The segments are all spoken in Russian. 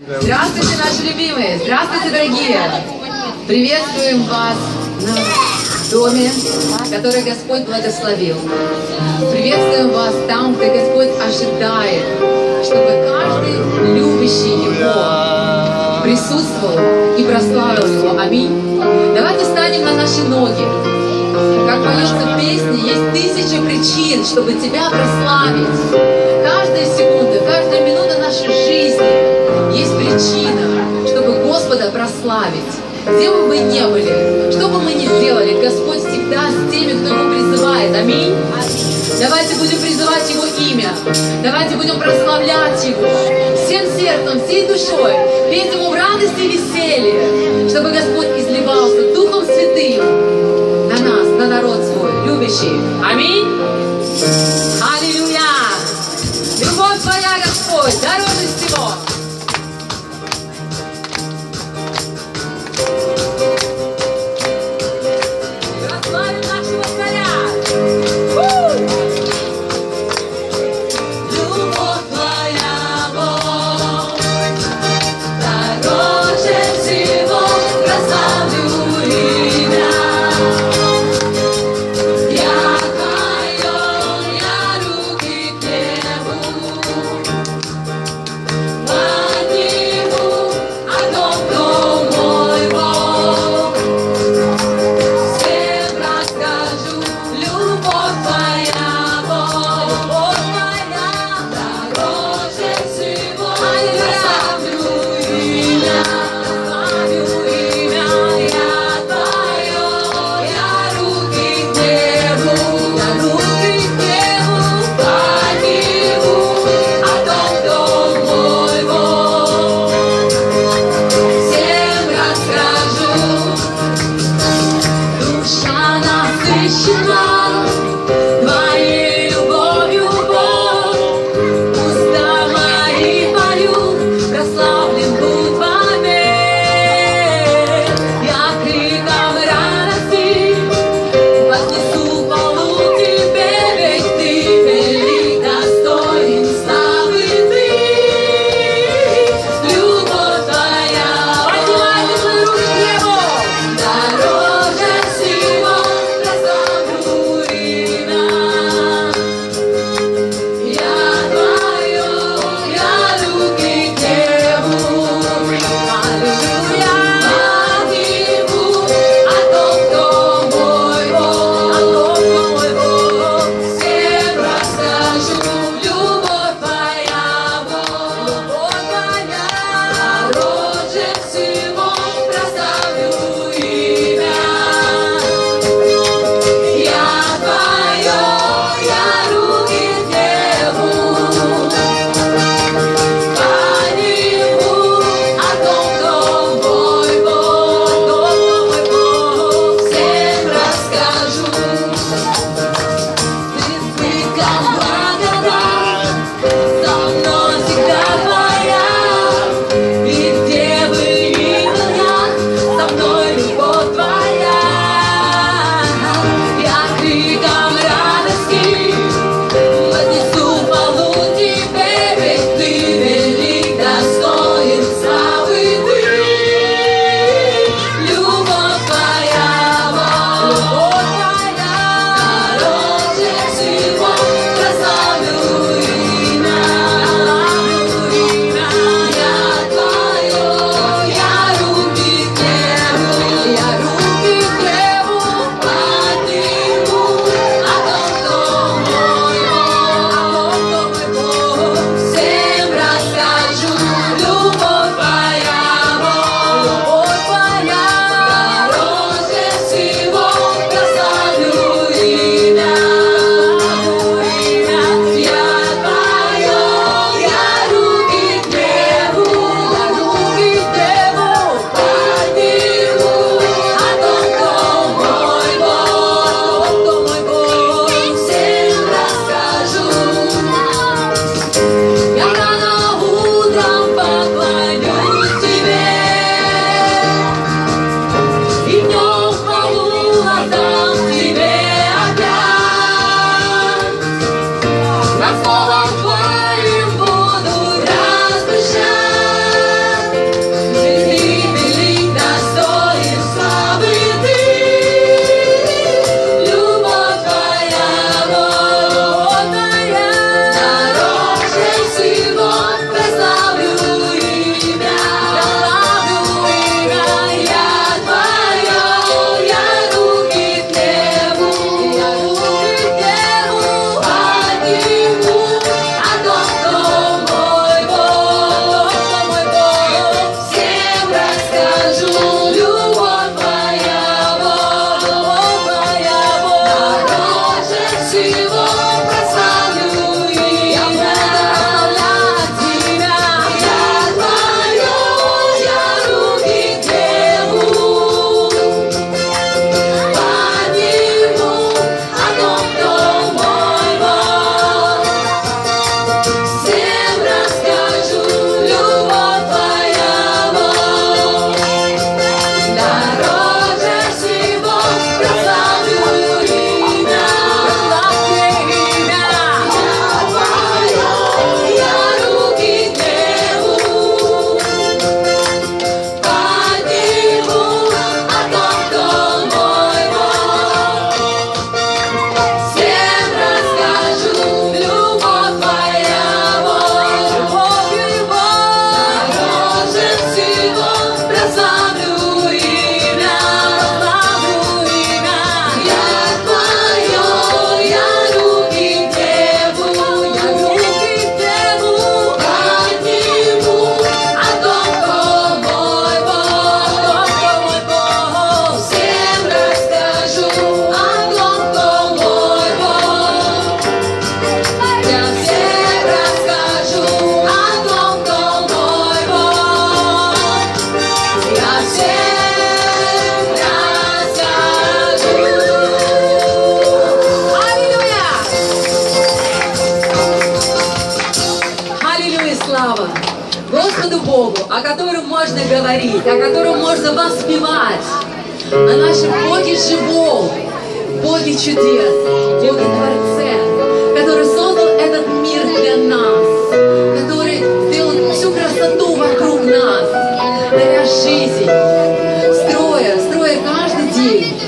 Здравствуйте, наши любимые! Здравствуйте, дорогие! Приветствуем вас в доме, который Господь благословил. Приветствуем вас там, где Господь ожидает, чтобы каждый любящий Его присутствовал и прославил Его. Аминь. Давайте встанем на наши ноги. Как поется песне, есть тысячи причин, чтобы Тебя прославить. Каждая секунда, Где бы мы ни были, что бы мы ни сделали, Господь всегда с теми, кто Его призывает. Аминь. Давайте будем призывать Его имя. Давайте будем прославлять Его всем сердцем, всей душой, петь Ему в радости и веселье, чтобы Господь изливался Духом Святым на нас, на народ свой, любящий. Аминь. Аллилуйя. Любовь Твоя, Господь, дороже можно говорить, о котором можно воспевать, о нашем Боге живом, Боге чудес, Боге Творце, который создал этот мир для нас, который сделал всю красоту вокруг нас, даря жизнь, строя, строя каждый день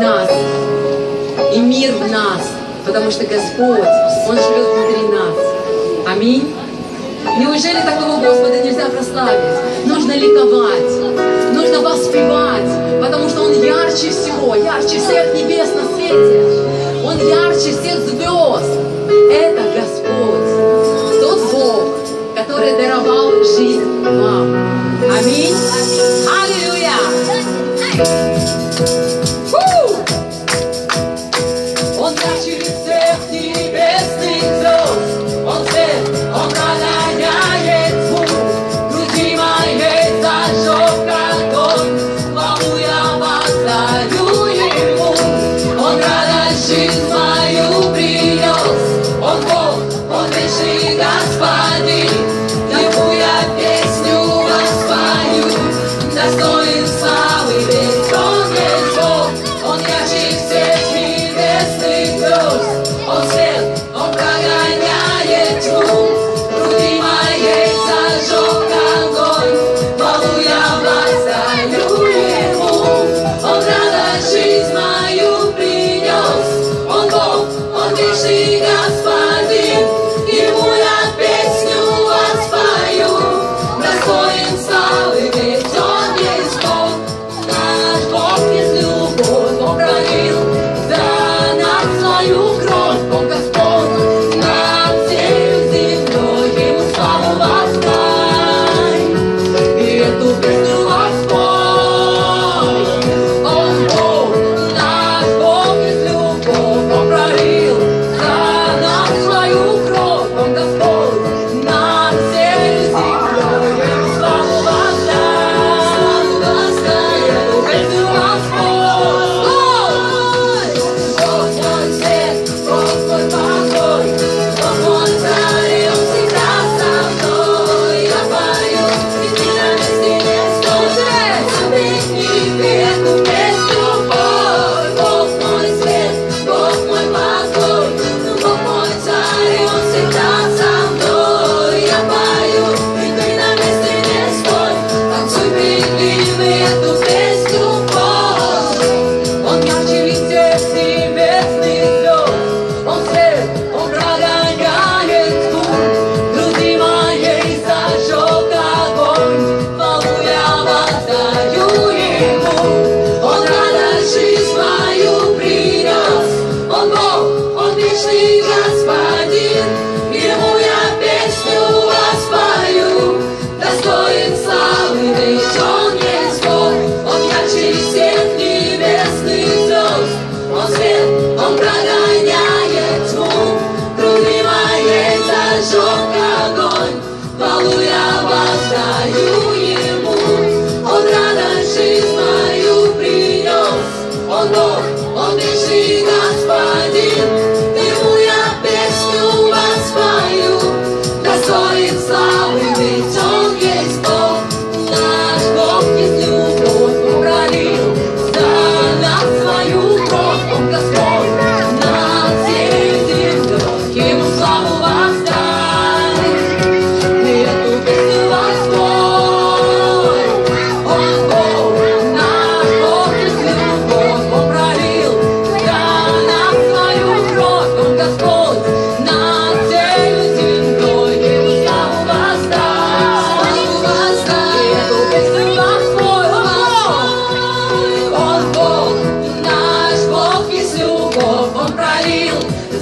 нас и мир в нас, потому что Господь, Он живет внутри нас. Аминь. Неужели такого Господа нельзя прославить? Нужно ликовать, нужно воспевать, потому что Он ярче всего, ярче всех небес на свете. Он ярче всех звезд. Это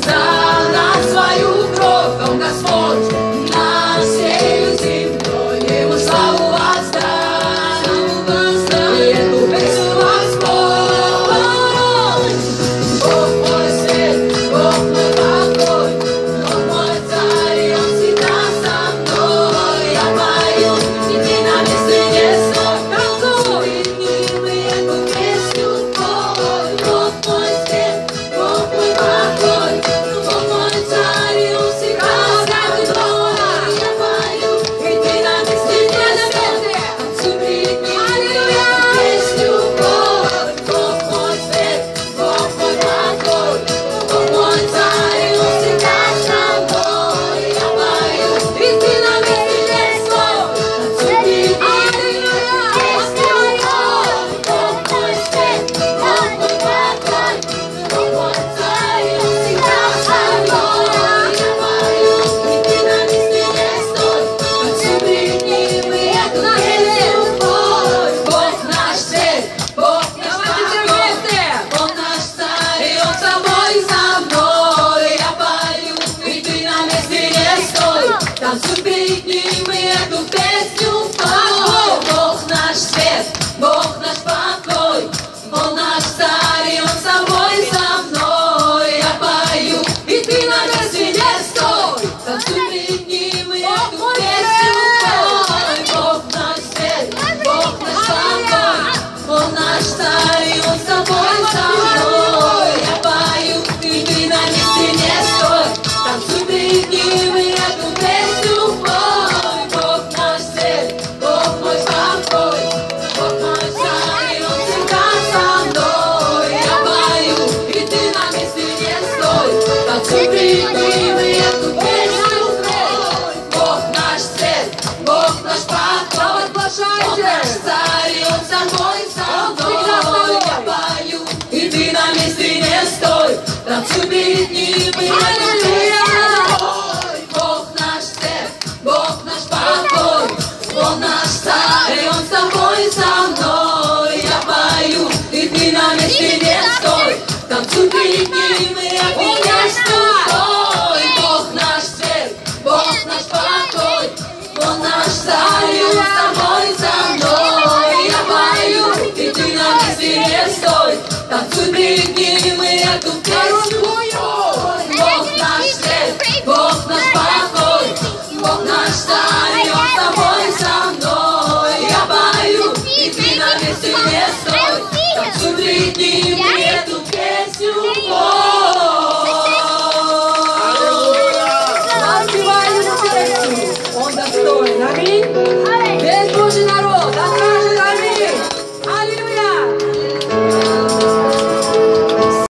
desire.